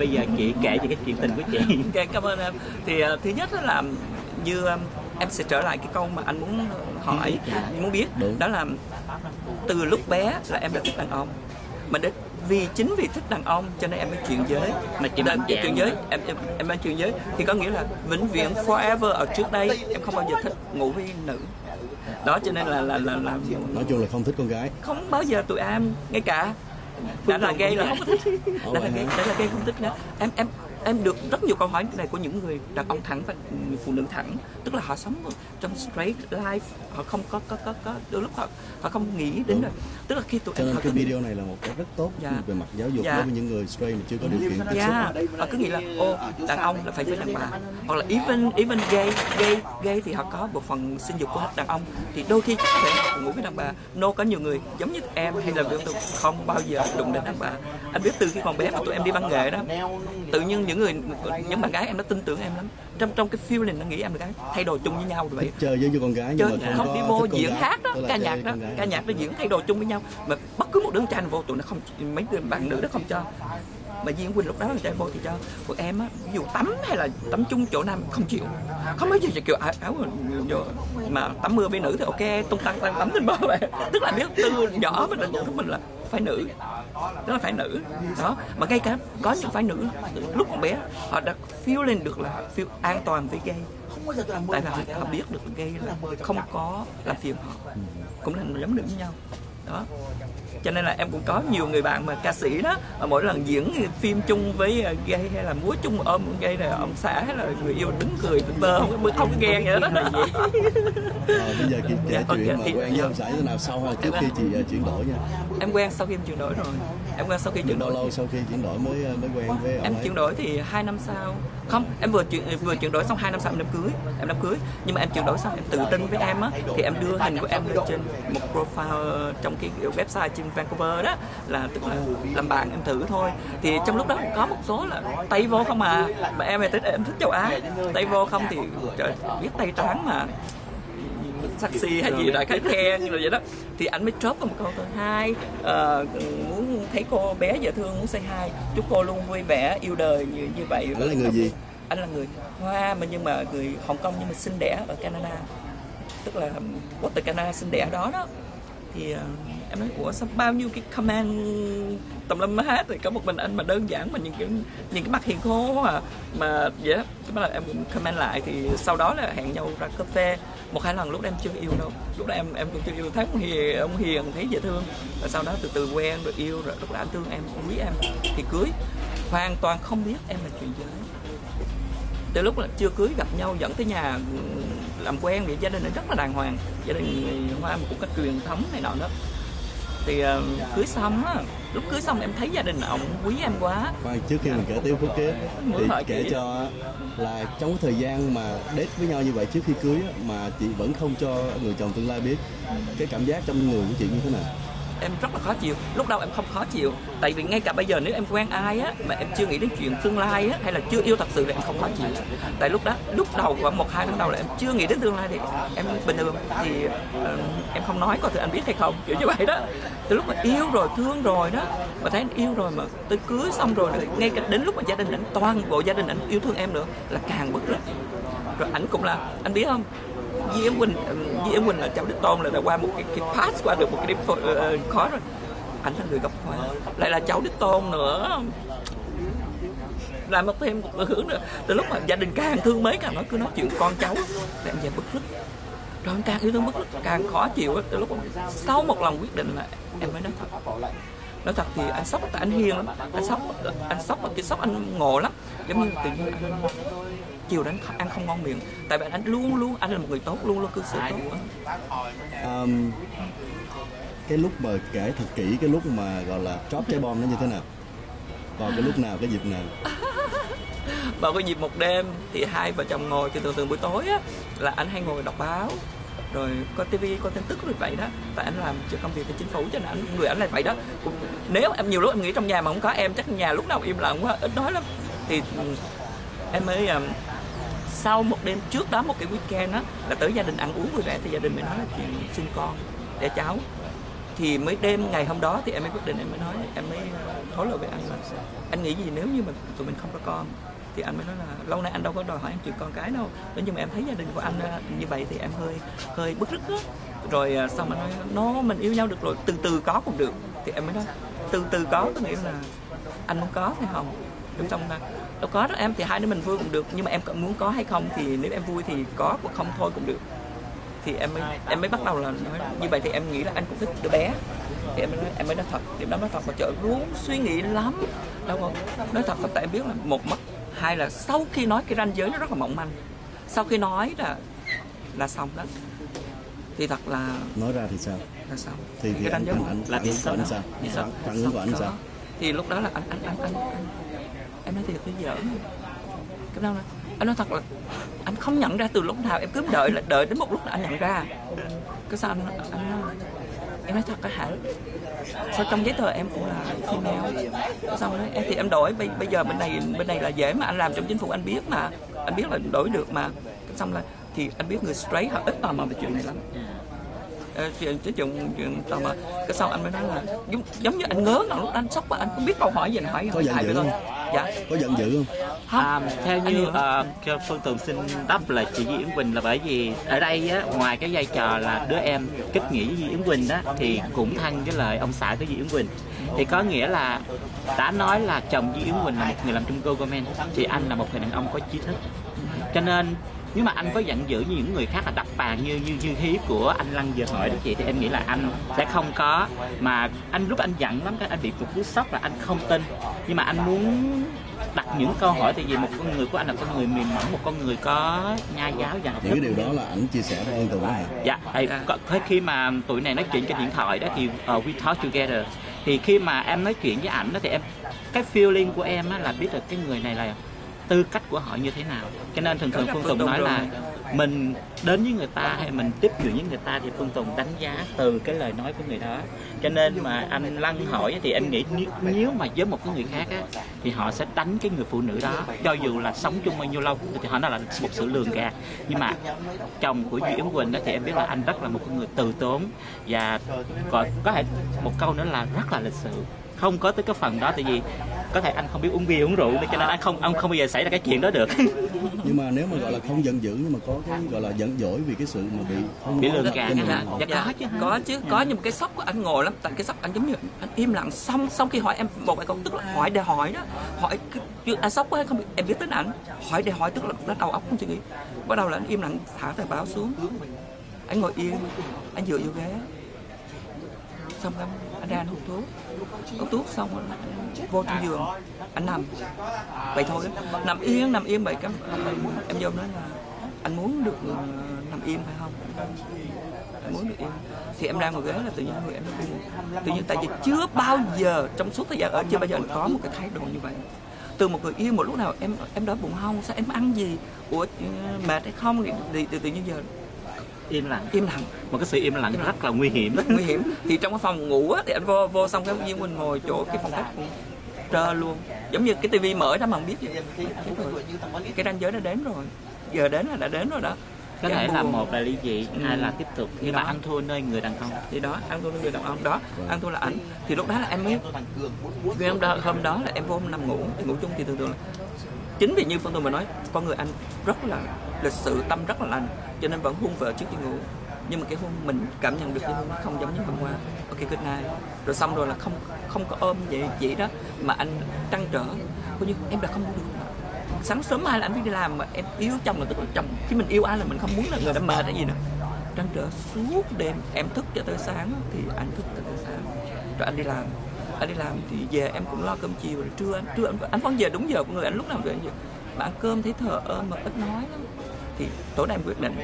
bây giờ chị kể về cái chuyện tình của chị Ok, cảm ơn em. Thì uh, thứ nhất là như um, em sẽ trở lại cái câu mà anh muốn hỏi, muốn biết Đúng. đó là từ lúc bé là em đã thích đàn ông. Mà đến vì chính vì thích đàn ông cho nên em mới chuyển giới Mà chị em dạn. chuyển giới em em em đang chuyển giới thì có nghĩa là vĩnh viễn forever ở trước đây em không bao giờ thích ngủ với nữ đó cho nên là là là, là nói chung là không thích con gái không bao giờ tụi em ngay cả đã là gay là không có thích đã là gay đã là gay không thích nữa em em em được rất nhiều câu hỏi này của những người đàn ông thẳng và phụ nữ thẳng. Tức là họ sống trong straight life họ không có có có có đôi lúc họ họ không nghĩ đến Đúng. rồi tức là khi tụi cho em nên họ cái cứ video này là một cái rất tốt Dạ. về mặt giáo dục Dạ. đối với những người straight mà chưa có điều kiện tiếp xúc. Yeah, họ cứ nghĩ là ô đàn ông là phải với đàn bà. Hoặc là even even gay gay gay thì họ có bộ phận sinh dục của đàn ông. Thì đôi khi có thể ngủ với đàn bà. No có nhiều người giống như em hay là tôi không bao giờ đụng đến đàn bà. Anh biết từ khi còn bé mà tụi em đi văn nghệ đó tự nhiên những người những bạn gái em nó tin tưởng em lắm. Trong trong cái feeling nó nghĩ em là gái thay đồ chung với nhau rồi. Vậy chơi với con gái nhưng chơi mà không, không, đi vô diễn hát đó là ca nhạc đó ca nhạc nó diễn thay đồ chung với nhau. Mà bất cứ một đứa con trai nào vô tụi nó không mấy đứa bạn nữ đó không cho. Mà Duyên Quỳnh lúc đó là trai vô thì cho. Còn em á ví dụ tắm hay là tắm chung chỗ nam không chịu. Không bao giờ kiểu áo, áo vô. mà tắm mưa với nữ thì ok tung tăng tăng tắm trên bờ vậy. Tức là biết từ nhỏ mình nhận thức mình là phải nữ đó là phải nữ. Đó mà ngay cả có những phái nữ lúc còn bé họ đã phiêu lên được là phiêu an toàn với gay. Tại vì họ, họ biết được gay là không có làm phiền họ. Cũng là giống nữ với nhau đó. Cho nên là em cũng có nhiều người bạn mà ca sĩ đó mỗi lần diễn phim chung với ờ, gay hay là múa chung ôm con gay là ông xã hay là người yêu đứng cười bơ bơ không có không ghen vậy đó Ờ, bây giờ chị kể Dạ, chuyện ok, mà thì- quen với ông xã thế nào sau hay trước khi chị ờ, chuyển đổi nha. Em quen sau khi em chuyển đổi rồi. Em quen sau khi chuyển đổi. lâu sau khi chuyển đổi mới mới quen với ông em chuyển đổi thì hai năm sau. Không em vừa chuyển vừa chuyển đổi xong hai năm sau em đám cưới em đám cưới. Nhưng mà em chuyển đổi xong em tự tin với em á thì em đưa hình của em lên trên một profile trong cái kiểu website trên Vancouver đó là tức là làm bạn em thử thôi. Thì trong lúc đó có một số là tay vô không à. Mà em thì thích em thích châu Á. Tay vô không thì trời biết tay trắng mà. Sexy hay gì đại khái khen rồi vậy đó. Thì anh mới vào một câu thứ hai ờ, muốn thấy cô bé dễ thương muốn say hi. Chúc cô luôn vui vẻ yêu đời như như vậy. Anh là người gì? anh là người hoa mà nhưng mà người hồng kông nhưng mà sinh đẻ ở canada. Tức là quốc tịch canada sinh đẻ đó đó thì uh, em nói ủa sao bao nhiêu cái comment tầm lâm hết? Thì có một mình anh mà đơn giản mà những cái những cái mặt hiền khô à. Mà vậy yeah. cái bắt là em cũng comment lại thì sau đó là hẹn nhau ra cà phê một hai lần lúc đó em chưa yêu đâu. Lúc đó em em cũng chưa yêu thấy ông hiền ông hiền thấy dễ thương. Và sau đó từ từ quen rồi yêu rồi lúc đó anh thương em quý em thì cưới. Hoàn toàn không biết em là chuyện giới từ lúc là chưa cưới gặp nhau dẫn tới nhà làm quen thì gia đình nó rất là đàng hoàng. Gia đình người hoa cũng có truyền thống này nọ đó. Thì ờ, cưới xong á lúc cưới xong em thấy gia đình ổng quý em quá. Khoan, trước khi mình kể tiếp phút kế Muốn thì kể kỹ. cho là trong cái thời gian mà date với nhau như vậy trước khi cưới á, mà chị vẫn không cho người chồng tương lai biết cái cảm giác trong người của chị như thế nào em rất là khó chịu. Lúc đầu em không khó chịu tại vì ngay cả bây giờ nếu em quen ai á mà em chưa nghĩ đến chuyện tương lai á hay là chưa yêu thật sự thì em không khó chịu. Tại lúc đó lúc đầu khoảng một hai tháng đầu là em chưa nghĩ đến tương lai thì em bình thường thì uh, em không nói có thể anh biết hay không kiểu như vậy đó. Từ lúc mà yêu rồi thương rồi đó mà thấy anh yêu rồi mà tới cưới xong rồi nữa, ngay cả đến lúc mà gia đình ảnh toàn bộ gia đình ảnh yêu thương em nữa là càng bực lắm. Rồi ảnh cũng là anh biết không? Di Yến Quỳnh ừ, Di Yến Quỳnh là cháu Đức Tôn là đã qua một cái, cái pass qua được một cái điểm phô- ờ, ờ, khó rồi. Ảnh là người gốc hoa lại là cháu Đức Tôn nữa. Làm mất thêm một hướng nữa. Từ lúc mà gia đình càng thương mấy càng nói cứ nói chuyện con cháu làm em về bức rứt rồi em càng yêu thương bức rứt càng khó chịu từ lúc sau một lần quyết định là em mới nói thật. Nói thật thì anh sốc tại anh hiền lắm. Anh sốc anh sốc cái sốc anh ngộ lắm. Giống như tự nhiên anh chiều đến ăn không ngon miệng. Tại vì anh luôn luôn anh là một người tốt luôn luôn cư xử tốt. um, cái lúc mà kể thật kỹ cái lúc mà gọi là drop trái bom nó như thế nào? Vào cái lúc nào cái dịp nào? Vào cái dịp một đêm thì hai vợ chồng ngồi thì thường thường buổi tối á là anh hay ngồi đọc báo. Rồi coi tivi coi tin tức rồi vậy đó. Tại anh làm cho công việc của chính phủ cho nên anh người anh là vậy đó. Cũng, nếu em nhiều lúc em nghĩ trong nhà mà không có em chắc nhà lúc nào im lặng quá ít nói lắm. Thì em mới sau một đêm trước đó, một cái weekend á, là tới gia đình ăn uống vui vẻ, thì gia đình mới nói là chuyện sinh con để cháu. Thì mới đêm ngày hôm đó thì em mới quyết định, em mới nói, em mới thối lời với anh là anh nghĩ gì nếu như mà tụi mình không có con? Thì anh mới nói là lâu nay anh đâu có đòi hỏi em chuyện con cái đâu. Nếu như mà em thấy gia đình của anh ờ, như vậy thì em hơi hơi bức rứt á. Rồi ờ, xong mà nói, nó mình yêu nhau được rồi, từ từ có cũng được. Thì em mới nói, từ từ có có nghĩa là anh muốn có thì không? Đúng xong đâu có đó em thì hai đứa mình vui cũng được. Nhưng mà em muốn có hay không thì nếu em vui thì có còn không thôi cũng được. Thì em mới em mới bắt đầu là nói như vậy thì em nghĩ là anh cũng thích đứa bé. Thì em mới nói, em mới nói thật. Điểm đó nói thật mà trời luôn suy nghĩ lắm. Đâu không nói thật tại em biết là một mất. Hai là sau khi nói cái ranh giới nó rất là mỏng manh. Sau khi nói là là xong đó. Thì thật là nói ra thì sao? Là xong thì thì cái anh ranh giới anh mỏng anh Là anh sao? Thì sao? phản ứng của anh sao? thì lúc đó là anh anh anh anh, anh em nói thiệt cái giỡn. Cái đó là anh nói thật là anh không nhận ra từ lúc nào em cứ đợi là đợi đến một lúc là anh nhận ra. Cái sao anh anh nói, em nói thật cái hả sao trong giấy tờ em cũng là female. Cái xong nói em thì em đổi bây, bây giờ bên này bên này là dễ mà anh làm trong chính phủ anh biết mà. Anh biết là đổi được mà. Cái xong là thì anh biết người straight họ ít tò mò về chuyện này lắm. Chuyện chuyện tò mò cái sau anh mới nói là giống, giống như anh ngớ ngẩn lúc anh sốc và anh không biết câu hỏi gì anh hỏi Có giận dữ không? dạ. Có giận dữ không? À, theo như uh, cho Phương Tùng xin đáp là chị Di Yến Quỳnh là bởi vì ở đây á, ngoài cái vai trò là đứa em kết nghĩa với Di Yến Quỳnh đó thì cũng thân với lời ông xã của Di Yến Quỳnh. Thì có nghĩa là đã nói là chồng Di Yến Quỳnh là một người làm trong government thì anh là một người đàn ông có trí thức. Cho nên nếu mà anh có giận dữ như những người khác là đập bàn như như như khí của anh Lăng vừa hỏi đó chị thì em nghĩ là anh sẽ không có. Mà anh lúc anh giận lắm cái anh bị một cú sốc là anh không tin. Nhưng mà anh muốn đặt những câu hỏi tại vì một con người của anh là con người mềm mỏng một con người có nhai giáo và những cái điều đó là ảnh chia sẻ với Phương Tùng đó hả dạ. thì khi mà tụi này nói chuyện trên điện thoại đó thì uh, we talk together. Thì khi mà em nói chuyện với ảnh đó thì em cái feeling của em á, là biết được cái người này là tư cách của họ như thế nào. Cho nên thường thường phương tùng nói là mình đến với người ta hay mình tiếp chuyện với người ta thì phương tùng đánh giá từ cái lời nói của người đó. Cho nên mà anh lăng hỏi thì em nghĩ nếu, mà với một cái người khác á, thì họ sẽ đánh cái người phụ nữ đó. Cho dù là sống chung bao nhiêu lâu thì họ nói là một sự lường gạt. Nhưng mà chồng của Duy Yến Quỳnh đó thì em biết là anh rất là một cái người từ tốn. Và có, có thể một câu nữa là rất là lịch sự không có tới cái phần đó tại vì có thể anh không biết uống bia uống rượu cho nên anh không ông không bao giờ xảy ra cái chuyện đó được. Nhưng mà nếu mà gọi là không giận dữ nhưng mà có cái gọi là giận dỗi vì cái sự mà bị không Bị lường đó, gạt nên họ- Dạ, có chứ có chứ. Có nhưng mà cái sốc của anh ngồi lắm. Tại cái sốc anh giống như anh im lặng xong xong khi hỏi em một vài câu tức là hỏi để hỏi đó. Hỏi chứ anh sốc quá không biết- em biết tính ảnh. Hỏi để hỏi tức là nó đầu óc không suy nghĩ. Bắt đầu là anh im lặng thả tờ báo xuống. Anh ngồi yên anh dựa vô ghế. Xong anh, anh ra anh hút thuốc hút thuốc xong rồi anh vô trong giường. Anh nằm. Vậy thôi. Nằm yên nằm yên. Vậy cái em vô nói là anh muốn được ờ, nằm yên phải không? Anh muốn được yên, thì em ra ngồi ghế là tự nhiên người em nó buồn tự nhiên tại vì chưa bao giờ trong suốt thời gian ở chưa bao giờ anh có một cái thái độ như vậy. Từ một người yêu một lúc nào em em đói bụng không? Sao em ăn gì? Ủa ờ, mệt hay không? Thì, thì, thì tự nhiên giờ im lặng im lặng. Một cái sự im lặng rất là nguy hiểm. Rất nguy hiểm. Thì trong cái phòng ngủ á, thì anh vô vô xong cái viên mình ngồi chỗ cái phòng khách trơ luôn. Giống như cái tivi mở ra mà không biết rồi. cái ranh giới đã đến rồi. Giờ đến là đã đến rồi đó. Có Cái thể là một là ly dị Ừ. hai là tiếp tục. Nhưng mà ăn thua nơi người đàn ông. Thì đó ăn thua là người đàn ông. Đó ăn thua là ảnh. Thì lúc đó là em mới ngày hôm đó hôm đó là em vô nằm ngủ thì ngủ chung thì thường thường là chính vì như phương tùng mà nói, con người anh rất là lịch sự, tâm rất là lành, cho nên vẫn hôn vợ trước khi ngủ. Nhưng mà cái hôn mình cảm nhận được cái hôn không giống như hôm qua. Ok, good night. Rồi xong rồi là không không có ôm vậy vậy đó mà anh trăn trở. Coi như em đã không ngủ được. Mà sáng sớm mai là anh phải đi làm mà em yêu chồng là tức là chồng. Khi mình yêu ai là mình không muốn là người đã mệt hay gì nữa. Trăn trở suốt đêm. Em thức cho tới sáng thì anh thức cho tới sáng. Rồi anh đi làm anh đi làm thì về em cũng lo cơm chiều rồi trưa anh trưa anh, anh vẫn về đúng giờ của người anh lúc nào về giờ mà ăn cơm thấy thờ ơ mà ít nói lắm. Thì tối nay em quyết định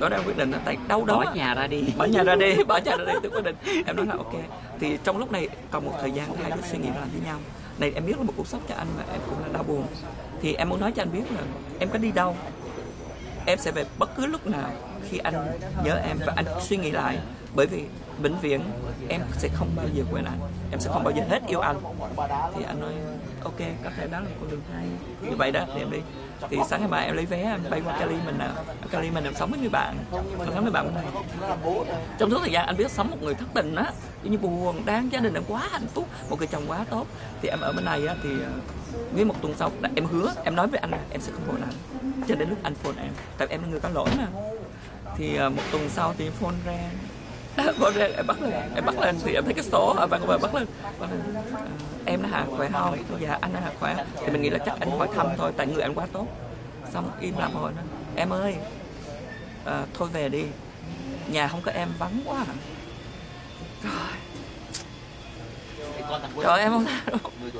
tối nay em quyết định là tại đâu đó bỏ nhà ra đi. Bỏ nhà ra đi bỏ nhà ra đi tôi quyết định. Em nói là ok. Thì trong lúc này còn một thời gian hai đứa suy nghĩ làm với nhau. Này em biết là một cú sốc cho anh và em cũng là đau buồn. Thì em muốn nói cho anh biết là em có đi đâu. Em sẽ về bất cứ lúc nào khi anh nhớ em và anh suy nghĩ lại bởi vì vĩnh viễn, em sẽ không bao giờ quên anh em sẽ không bao giờ hết yêu anh. Thì anh nói, ok có thể đó là con đường hay. Như vậy đó, thì em đi. Thì sáng ngày mai em lấy vé, em bay qua Cali mình à ở Cali mình, em sống với người bạn. Em sống với bạn này trong suốt thời gian, anh biết sống một người thất tình á. Giống như buồn, đáng, gia đình em quá hạnh phúc, một người chồng quá tốt. Thì em ở bên này á, thì ờ, nguyên một tuần sau là em hứa, em nói với anh là em sẽ không phone anh cho đến lúc anh phone em. Tại em là người có lỗi mà. Thì ờ, một tuần sau thì phone ra. phone ra em bắt lên em bắt lên thì em thấy cái số ở Vancouver bắt lên, bắt lên. À, em nó hả khỏe không dạ anh nó hả khỏe. Thì mình nghĩ là chắc anh hỏi thăm thôi tại người anh quá tốt. Xong im lặng nó em ơi à, thôi về đi. Nhà không có em vắng quá à. trời. Trời em không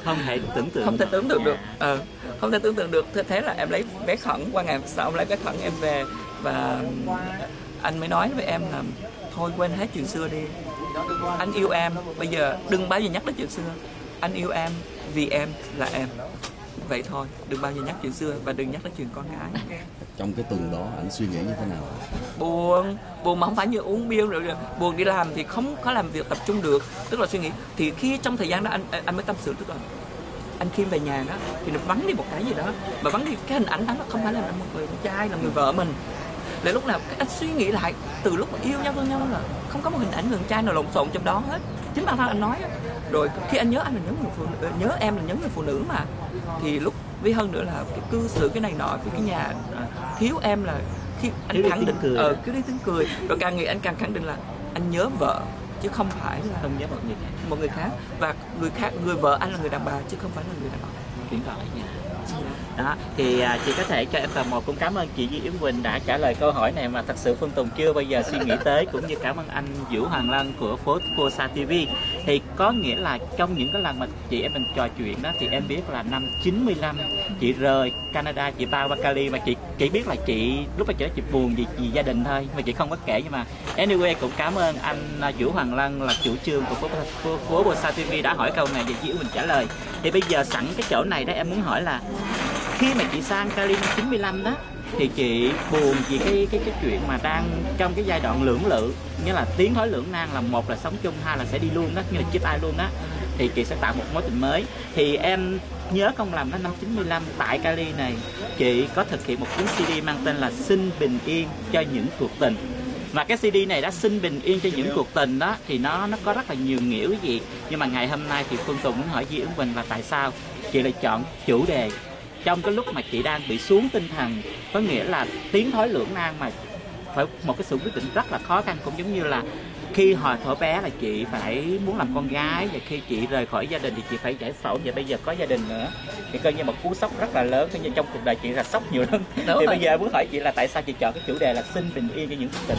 không thể tưởng tượng không thể tưởng tượng được. Ờ không thể tưởng tượng được. Thế, thế là em lấy vé khẩn qua ngày sau em lấy vé khẩn em về. Và anh mới nói với em là thôi quên hết chuyện xưa đi. Anh yêu em bây giờ đừng bao giờ nhắc đến chuyện xưa. Anh yêu em vì em là em. Vậy thôi đừng bao giờ nhắc chuyện xưa và đừng nhắc đến chuyện con gái. Trong cái tuần đó anh suy nghĩ như thế nào? Buồn buồn mà không phải như uống bia rồi buồn đi làm thì không có làm việc tập trung được. Tức là suy nghĩ thì khi trong thời gian đó anh anh mới tâm sự tức là anh khi về nhà đó thì nó vắng đi một cái gì đó. Mà vắng đi cái hình ảnh đó nó không phải là một người con trai là người vợ mình để lúc nào anh suy nghĩ lại từ lúc mà yêu nhau thương nhau là không có một hình ảnh người trai nào lộn xộn trong đó hết. Chính bản thân anh nói rồi khi anh nhớ anh là nhớ người phụ nữ nhớ em là nhớ người phụ nữ mà thì lúc với hơn nữa là cái cư xử cái này nọ cái cái nhà à, thiếu em là khi anh Thiếu khẳng định cười. ờ cứ đi tiếng cười. Rồi càng nghĩ anh càng khẳng định là anh nhớ vợ chứ không phải là không nhớ một người khác. một người khác. Và người khác người vợ anh là người đàn bà chứ không phải là người đàn ông chuyển thoại nha đó thì à, chị có thể cho em tò mò cũng cảm ơn chị Di Yến Quỳnh đã trả lời câu hỏi này mà thật sự Phương Tùng chưa bao giờ suy nghĩ tới cũng như cảm ơn anh Vũ Hoàng Lân của phố Posa TV thì có nghĩa là trong những cái lần mà chị em mình trò chuyện đó thì em biết là năm 95 chị rời Canada chị bao Bacali mà chị chỉ biết là chị lúc mà chị chị buồn vì, vì gia đình thôi mà chị không có kể. Nhưng mà anyway cũng cảm ơn anh à, Vũ Hoàng Lân là chủ trương của phố, phố, phố Posa TV đã hỏi câu này và chị Yến Quỳnh trả lời. Thì bây giờ sẵn cái chỗ này đó em muốn hỏi là khi mà chị sang Cali năm 95 đó, thì chị buồn vì cái cái cái chuyện mà đang trong cái giai đoạn lưỡng lự. Nghĩa là tiến thoái lưỡng nan là một là sống chung, hai là sẽ đi luôn đó như là chia tay luôn đó thì chị sẽ tạo một mối tình mới. Thì em nhớ không làm đó, năm 95 tại Cali này, chị có thực hiện một cuốn CD mang tên là xin bình yên cho những cuộc tình. Và cái CD này đã xin bình yên cho những cuộc tình đó, thì nó nó có rất là nhiều nghĩa gì. Nhưng mà ngày hôm nay thì Phương Tùng muốn hỏi Di Ứng Bình là tại sao chị lại chọn chủ đề trong cái lúc mà chị đang bị xuống tinh thần có nghĩa là tiến thoái lưỡng nan mà phải một cái sự quyết định rất là khó khăn cũng giống như là khi hồi thuở bé là chị phải muốn làm con gái và khi chị rời khỏi gia đình thì chị phải giải phẫu và bây giờ có gia đình nữa. Thì coi như một cú sốc rất là lớn coi như trong cuộc đời chị là sốc nhiều lắm. Đúng thì rồi. bây giờ muốn hỏi chị là tại sao chị chọn cái chủ đề là xin bình yên cho những cuộc tình